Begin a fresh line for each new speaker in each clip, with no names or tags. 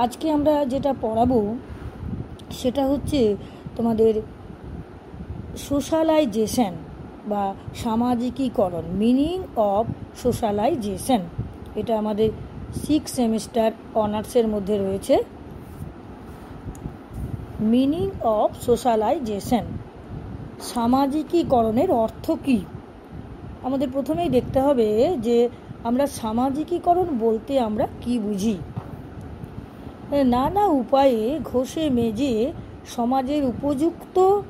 আজকে আমরা যেটা পড়াবো, সেটা হচ্ছে তোমাদের সোশ্যালাইজেশন বা সামাজিকীকরণ মিনিং অফ সোশ্যালাইজেশন এটা আমাদের সিক্স সেমিস্টার অনার্সের মধ্যে রয়েছে। মিনিং অফ সোশ্যালাইজেশন সামাজিকীকরণের অর্থ কী? আমাদের প্রথমেই দেখতে হবে যে আমরা সামাজিকীকরণ বলতে আমরা কি বুঝি। নানা উপায়ে ঘষে মেজে সমাজের উপযুক্ত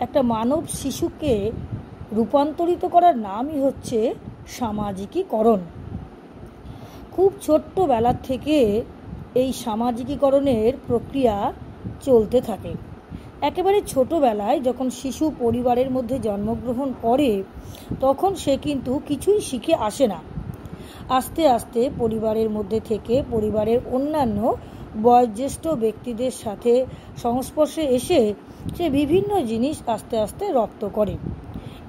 একটা মানব শিশুকে রূপান্তরিত করার নামই হচ্ছে সামাজিকীকরণ। খুব ছোট্টবেলার থেকে এই সামাজিকীকরণের প্রক্রিয়া চলতে থাকে। একেবারে ছোটোবেলায় যখন শিশু পরিবারের মধ্যে জন্মগ্রহণ করে, তখন সে কিন্তু কিছুই শিখে আসে না। আস্তে আস্তে পরিবারের মধ্যে থেকে পরিবারের অন্যান্য বয়োজ্যেষ্ঠ ব্যক্তিদের সাথে সংস্পর্শে এসে সে বিভিন্ন জিনিস আস্তে আস্তে রপ্ত করে।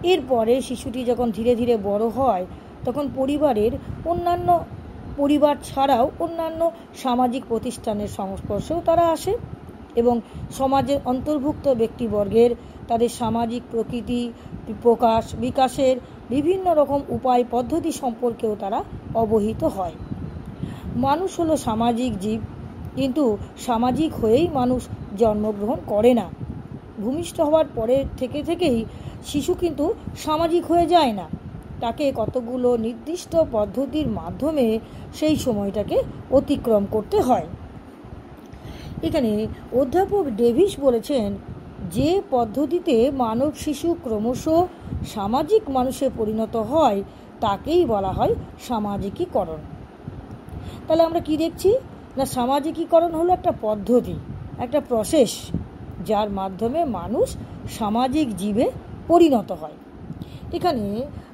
এরপরে শিশুটি যখন ধীরে ধীরে বড় হয়, তখন পরিবারের অন্যান্য পরিবার ছাড়াও অন্যান্য সামাজিক প্রতিষ্ঠানের সংস্পর্শেও তারা আসে এবং সমাজের অন্তর্ভুক্ত ব্যক্তিবর্গের তাদের সামাজিক প্রকৃতি, প্রকাশ, বিকাশের বিভিন্ন রকম উপায়, পদ্ধতি সম্পর্কেও তারা অবহিত হয়। মানুষ হলো সামাজিক জীব। কিন্তু সামাজিক হয়েই মানুষ জন্মগ্রহণ করে না। ভূমিষ্ঠ হওয়ার পরে থেকে থেকেই শিশু কিন্তু সামাজিক হয়ে যায় না। তাকে কতগুলো নির্দিষ্ট পদ্ধতির মাধ্যমে সেই সময়টাকে অতিক্রম করতে হয়। এখানে অধ্যাপক ডেভিস বলেছেন, যে পদ্ধতিতে মানব শিশু ক্রমশ সামাজিক মানুষে পরিণত হয়, তাকেই বলা হয় সামাজিকীকরণ। তাহলে আমরা কি দেখছি? না, সামাজিকীকরণ হলো একটা পদ্ধতি, একটা প্রসেস যার মাধ্যমে মানুষ সামাজিক জীবে পরিণত হয়। এখানে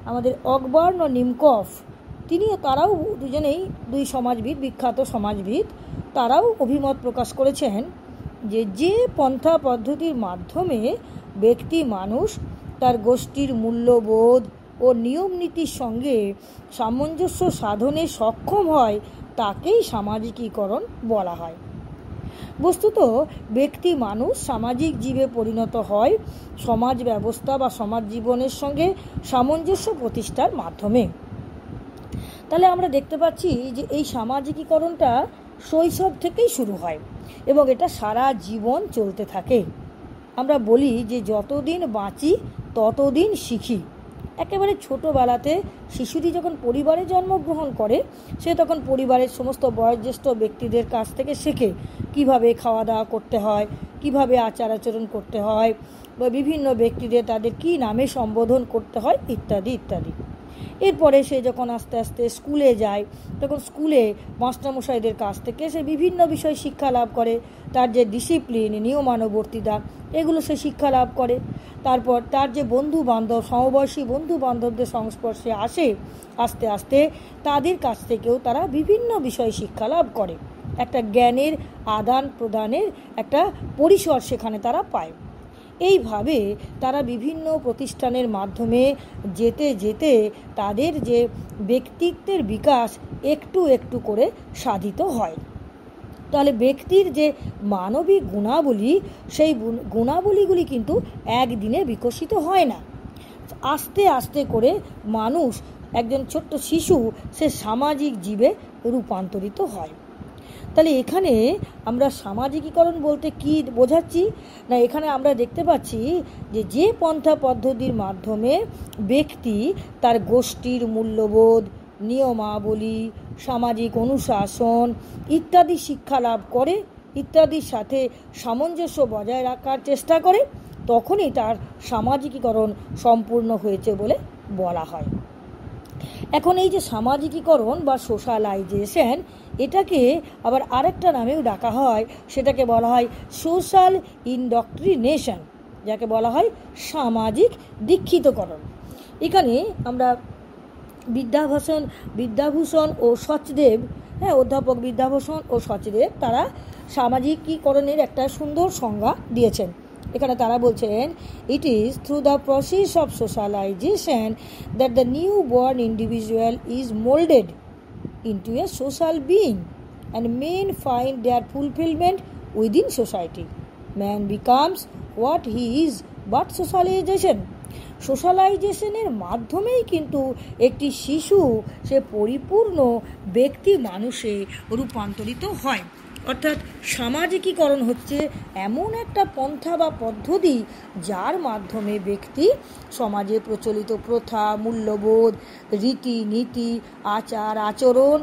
আমাদের অকবর্ণ নিমকফ, তিনিও তারাও দুজনেই দুই সমাজবিদ, বিখ্যাত সমাজবিদ, তারাও অভিমত প্রকাশ করেছেন যে যে পন্থা পদ্ধতির মাধ্যমে ব্যক্তি, মানুষ তার গোষ্ঠীর মূল্যবোধ ও নিয়ম নীতির সঙ্গে সামঞ্জস্য সাধনে সক্ষম হয়, তাকেই সামাজিকীকরণ বলা হয়। বস্তুত, ব্যক্তি মানুষ সামাজিক জীবে পরিণত হয় সমাজ ব্যবস্থা বা সমাজ জীবনের সঙ্গে সামঞ্জস্য প্রতিষ্ঠার মাধ্যমে। তাহলে আমরা দেখতে পাচ্ছি যে এই সামাজিকীকরণটা শৈশব থেকেই শুরু হয় এবং এটা সারা জীবন চলতে থাকে। আমরা বলি যে যতদিন বাঁচি, ততদিন শিখি। একেবারে ছোটোবেলাতে শিশুটি যখন পরিবারে জন্মগ্রহণ করে, সে তখন পরিবারের সমস্ত বয়োজ্যেষ্ঠ ব্যক্তিদের কাছ থেকে শেখে কীভাবে খাওয়া দাওয়া করতে হয়, কীভাবে আচার আচরণ করতে হয় বা বিভিন্ন ব্যক্তিদের তাদের কি নামে সম্বোধন করতে হয়, ইত্যাদি ইত্যাদি। এরপরে সে যখন আস্তে আস্তে স্কুলে যায়, তখন স্কুলে মাস্টারমশাইদের কাছ থেকে সে বিভিন্ন বিষয় শিক্ষা লাভ করে। তার যে ডিসিপ্লিন নিয়মানুবর্তিতা, এগুলো সে শিক্ষা লাভ করে। তারপর তার যে বন্ধু বান্ধব সমবয়সী বন্ধু বান্ধবদের সংস্পর্শে আসে, আস্তে আস্তে তাদের কাছ থেকেও তারা বিভিন্ন বিষয় শিক্ষা লাভ করে। একটা জ্ঞানের আদান প্রদানের একটা পরিসর সেখানে তারা পায়। এইভাবে তারা বিভিন্ন প্রতিষ্ঠানের মাধ্যমে যেতে যেতে তাদের যে ব্যক্তিত্বের বিকাশ একটু একটু করে সাধিত হয়। তাহলে ব্যক্তির যে মানবিক গুণাবলী, সেই গুণাবলীগুলি কিন্তু একদিনে বিকশিত হয় না। আস্তে আস্তে করে মানুষ, একজন ছোট্ট শিশু, সে সামাজিক জীবে রূপান্তরিত হয়। তাহলে এখানে আমরা সামাজিকীকরণ বলতে কি বোঝাচ্ছি? না, এখানে আমরা দেখতে পাচ্ছি যে যে পন্থা পদ্ধতির মাধ্যমে ব্যক্তি তার গোষ্ঠীর মূল্যবোধ, নিয়মাবলী, সামাজিক অনুশাসন ইত্যাদি শিক্ষা লাভ করে, ইত্যাদির সাথে সামঞ্জস্য বজায় রাখার চেষ্টা করে, তখনই তার সামাজিকীকরণ সম্পূর্ণ হয়েছে বলে বলা হয়। এখন এই যে সামাজিকীকরণ বা সোশ্যালাইজেশন, এটাকে আবার আরেকটা নামেও ডাকা হয়, সেটাকে বলা হয় সোশ্যাল ইনডক্ট্রিনেশন, যাকে বলা হয় সামাজিক দীক্ষিতকরণ। এখানে আমরা বিদ্যাভূষণ বিদ্যাভূষণ ও সচদেব হ্যাঁ অধ্যাপক বিদ্যাভূষণ ও সচদেব, তারা সামাজিকীকরণের একটা সুন্দর সংজ্ঞা দিয়েছেন। এখানে তারা বলছেন it is through the process of socialization that the new born individual is moulded into a social being and men find their fulfilment within society. Man becomes what he is but socialization. সোশ্যালাইজেশনের মাধ্যমেই কিন্তু একটি শিশু সে পরিপূর্ণ ব্যক্তি মানুষে রূপান্তরিত হয় অর্থাৎ সামাজিকীকরণ হচ্ছে এমন একটা পন্থা বা পদ্ধতি যার মাধ্যমে ব্যক্তি সমাজে প্রচলিত প্রথা, মূল্যবোধ রীতি নীতি আচার, আচরণ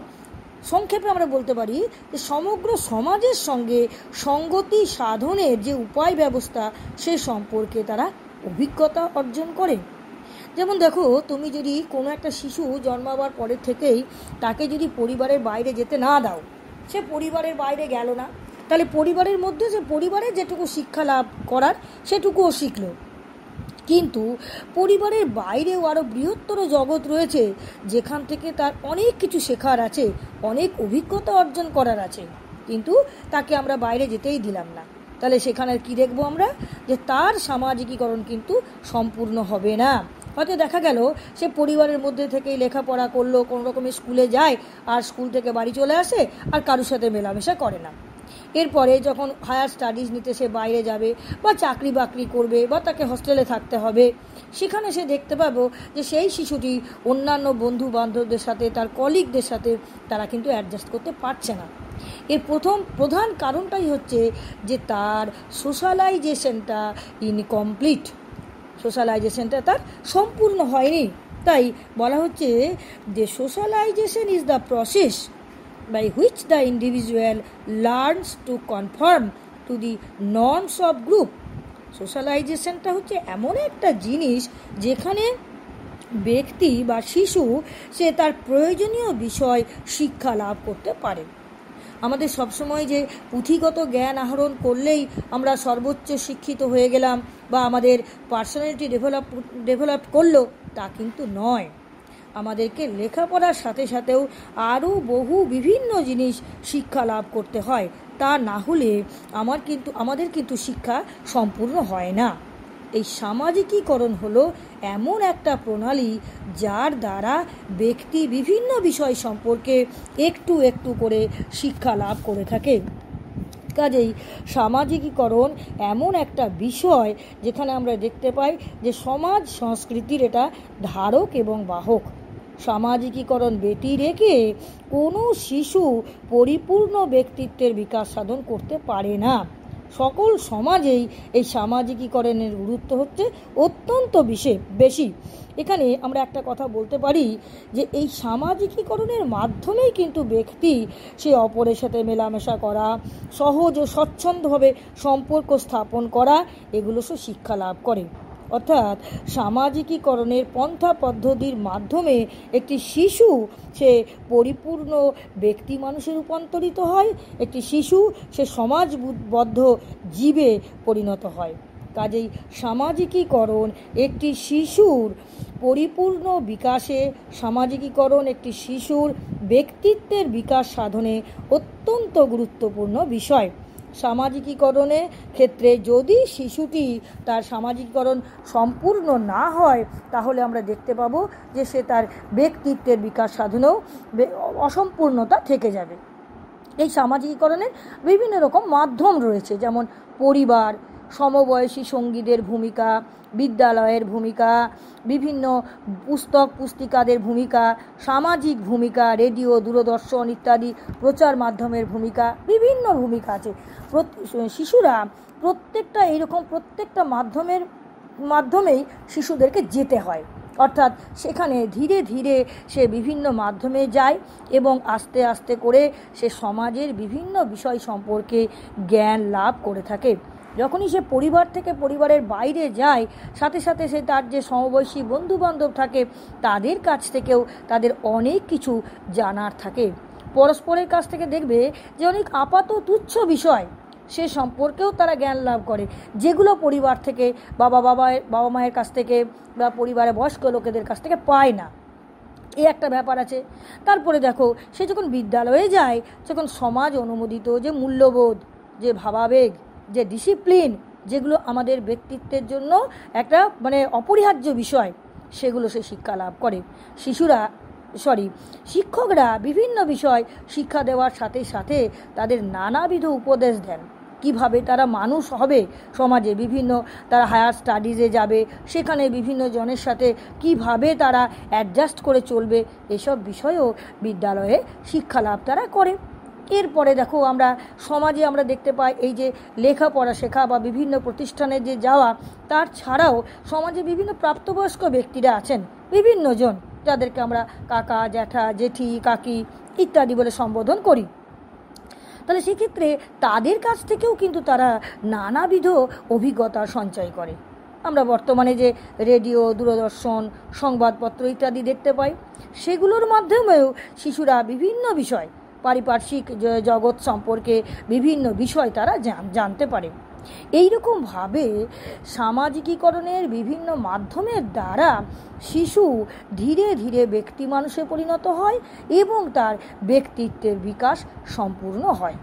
সংক্ষেপে আমরা বলতে পারি যে সমগ্র সমাজের সঙ্গে সঙ্গতি সাধনের যে উপায় ব্যবস্থা, সে সম্পর্কে তারা অভিজ্ঞতা অর্জন করে। যেমন দেখো, তুমি যদি কোনো একটা শিশু জন্মাবার পরের থেকেই তাকে যদি পরিবারের বাইরে যেতে না দাও সে পরিবারের বাইরে গেল না। তাহলে পরিবারের মধ্যে সে পরিবারে যেটুকু শিক্ষা লাভ করার, সেটুকুও শিখলো। কিন্তু পরিবারের বাইরেও আরও বৃহত্তর জগৎ রয়েছে, যেখান থেকে তার অনেক কিছু শেখার আছে, অনেক অভিজ্ঞতা অর্জন করার আছে। কিন্তু তাকে আমরা বাইরে যেতেই দিলাম না। তাহলে সেখানে কি দেখব আমরা? যে তার সামাজিকীকরণ কিন্তু সম্পূর্ণ হবে না। হয়তো দেখা গেল সে পরিবারের মধ্যে থেকেই লেখাপড়া করল কোনো রকমের স্কুলে যায় আর স্কুল থেকে বাড়ি চলে আসে আর কারোর সাথে মেলামেশা করে না। এরপরে যখন হায়ার স্টাডিজ নিতে সে বাইরে যাবে বা চাকরি বাকরি করবে বা তাকে হস্টেলে থাকতে হবে, সেখানে সে দেখতে পাবো যে সেই শিশুটি অন্যান্য বন্ধু বান্ধবদের সাথে, তার কলিগদের সাথে তারা কিন্তু অ্যাডজাস্ট করতে পারছে না। এর প্রথম, প্রধান কারণটাই হচ্ছে যে তার সোশ্যালাইজেশনটা ইনকমপ্লিট সোশ্যালাইজেশনটা তার সম্পূর্ণ হয়নি। তাই বলা হচ্ছে যে socialization is the process by which the individual learns to confirm to the norms of group সোশ্যালাইজেশনটা হচ্ছে এমন একটা জিনিস যেখানে ব্যক্তি বা শিশু সে তার প্রয়োজনীয় বিষয় শিক্ষা লাভ করতে পারে। আমাদের সবসময় যে পুঁথিগত জ্ঞান আহরণ করলেই আমরা সর্বোচ্চ শিক্ষিত হয়ে গেলাম বা আমাদের পার্সোনালিটি ডেভেলপ ডেভেলপ করল, তা কিন্তু নয়। আমাদেরকে লেখাপড়ার সাথে সাথেও আরও বহু বিভিন্ন জিনিস শিক্ষা লাভ করতে হয়। তা না হলে আমার কিন্তু, আমাদের কিন্তু শিক্ষা সম্পূর্ণ হয় না। এই সামাজিকীকরণ হলো এমন একটা প্রণালী যার দ্বারা ব্যক্তি বিভিন্ন বিষয় সম্পর্কে একটু একটু করে শিক্ষা লাভ করে থাকে। কাজেই সামাজিকীকরণ এমন একটা বিষয় যেখানে আমরা দেখতে পাই যে সমাজ সংস্কৃতির এটা ধারক এবং বাহক। সামাজিকীকরণ ব্যতি রেখে কোনো শিশু পরিপূর্ণ ব্যক্তিত্বের বিকাশ সাধন করতে পারে না। সকল সমাজেই এই সামাজিকীকরণের গুরুত্ব হচ্ছে অত্যন্ত বিশেষ, বেশি। এখানে আমরা একটা কথা বলতে পারি যে এই সামাজিকীকরণের মাধ্যমেই কিন্তু ব্যক্তি সে অপরের সাথে মেলামেশা করা, সহজ ও স্বচ্ছন্দভাবে সম্পর্ক স্থাপন করা, এগুলো সে শিক্ষা লাভ করে। অর্থাৎ সামাজিকীকরণের পন্থা পদ্ধতির মাধ্যমে একটি শিশু সে পরিপূর্ণ ব্যক্তি মানুষে রূপান্তরিত হয়, একটি শিশু সে সমাজবদ্ধ জীবে পরিণত হয়। কাজেই সামাজিকীকরণ একটি শিশুর পরিপূর্ণ বিকাশে, সামাজিকীকরণ একটি শিশুর ব্যক্তিত্বের বিকাশ সাধনে অত্যন্ত গুরুত্বপূর্ণ বিষয়। সামাজিকীকরণের ক্ষেত্রে যদি শিশুটি তার সামাজিকীকরণ সম্পূর্ণ না হয়, তাহলে আমরা দেখতে পাবো যে সে তার ব্যক্তিত্বের বিকাশ সাধনেও অসম্পূর্ণতা থেকে যাবে। এই সামাজিকীকরণের বিভিন্ন রকম মাধ্যম রয়েছে, যেমন পরিবার সমবয়সী সঙ্গীদের ভূমিকা, বিদ্যালয়ের ভূমিকা, বিভিন্ন পুস্তক পুস্তিকাদের ভূমিকা, সামাজিক ভূমিকা, রেডিও, দূরদর্শন ইত্যাদি প্রচার মাধ্যমের ভূমিকা, বিভিন্ন ভূমিকা আছে। শিশুরা প্রত্যেকটা এইরকম প্রত্যেকটা মাধ্যমের মাধ্যমেই শিশুদেরকে যেতে হয়। অর্থাৎ সেখানে ধীরে ধীরে সে বিভিন্ন মাধ্যমে যায় এবং আস্তে আস্তে করে সে সমাজের বিভিন্ন বিষয় সম্পর্কে জ্ঞান লাভ করে থাকে। যখনই সে পরিবার থেকে পরিবারের বাইরে যায়, সাথে সাথে সে তার যে সমবয়সী বন্ধুবান্ধব থাকে, তাদের কাছ থেকেও তাদের অনেক কিছু জানার থাকে। পরস্পরের কাছ থেকে দেখবে যে অনেক আপাত তুচ্ছ বিষয়, সে সম্পর্কেও তারা জ্ঞান লাভ করে। যেগুলো পরিবার থেকে বাবা বাবা বাবা মায়ের কাছ থেকে বা পরিবারের বয়স্ক লোকেদের কাছ থেকে পায় না। এই একটা ব্যাপার আছে। তারপরে দেখো, সে যখন বিদ্যালয়ে যায়, যখন সমাজ অনুমোদিত যে মূল্যবোধ, যে ভাবাবেগ যে ডিসিপ্লিন যেগুলো আমাদের ব্যক্তিত্বের জন্য একটা মানে অপরিহার্য বিষয়, সেগুলো সে শিক্ষা লাভ করে। শিশুরা সরি শিক্ষকরা বিভিন্ন বিষয় শিক্ষা দেওয়ার সাথে সাথে তাদের নানাবিধ উপদেশ দেন। কীভাবে তারা মানুষ হবে সমাজে, বিভিন্ন তারা হায়ার স্টাডিজে যাবে, সেখানে বিভিন্ন জনের সাথে কীভাবে তারা অ্যাডজাস্ট করে চলবে, এসব বিষয়েও বিদ্যালয়ে শিক্ষা লাভ তারা করে। এরপরে দেখো আমরা সমাজে আমরা দেখতে পাই এই যে লেখাপড়া শেখা বা বিভিন্ন প্রতিষ্ঠানে যে যাওয়া, তার ছাড়াও সমাজে বিভিন্ন প্রাপ্তবয়স্ক ব্যক্তিরা আছেন, বিভিন্ন জন যাদেরকে আমরা কাকা, জ্যাঠা, জেঠি, কাকি ইত্যাদি বলে সম্বোধন করি। তাহলে সেক্ষেত্রে তাদের কাছ থেকেও কিন্তু তারা নানাবিধ অভিজ্ঞতা সঞ্চয় করে। আমরা বর্তমানে যে রেডিও, দূরদর্শন, সংবাদপত্র ইত্যাদি দেখতে পাই, সেগুলোর মাধ্যমেও শিশুরা বিভিন্ন বিষয় পারিপার্শ্বিক জগৎ সম্পর্কে বিভিন্ন বিষয় তারা জানতে পারে। এইরকমভাবে সামাজিকীকরণের বিভিন্ন মাধ্যমের দ্বারা শিশু ধীরে ধীরে ব্যক্তি মানুষে পরিণত হয় এবং তার ব্যক্তিত্বের বিকাশ সম্পূর্ণ হয়।